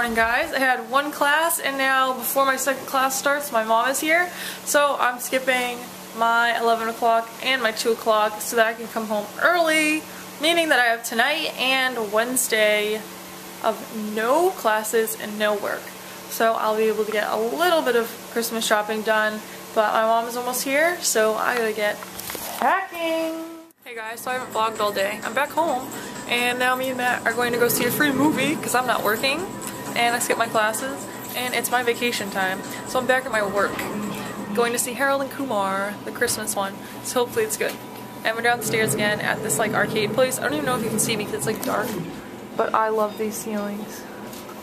morning guys. I had one class and now before my second class starts my mom is here. So I'm skipping my 11 o'clock and my 2 o'clock so that I can come home early. Meaning that I have tonight and Wednesday of no classes and no work. So I'll be able to get a little bit of Christmas shopping done. But my mom is almost here so I gotta get packing. Hey guys, so I haven't vlogged all day. I'm back home and now me and Matt are going to go see a free movie because I'm not working and I skipped my classes and it's my vacation time. So I'm back at my work going to see Harold and Kumar, the Christmas one. So hopefully it's good. And we're downstairs again at this like arcade place. I don't even know if you can see me because it's like dark. But I love these ceilings.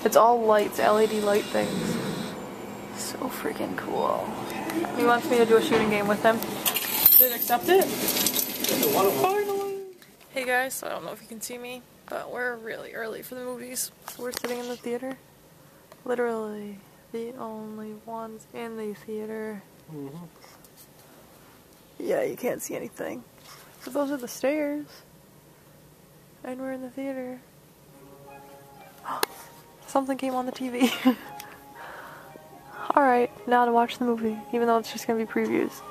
It's all lights, LED light things. So freaking cool. He wants me to do a shooting game with him. Did accept it? Finally! Hey guys, so I don't know if you can see me, but we're really early for the movies. So we're sitting in the theater. Literally the only ones in the theater. Mm -hmm. Yeah, you can't see anything. So those are the stairs. And we're in the theater. Something came on the TV. Alright, now to watch the movie, even though it's just gonna be previews.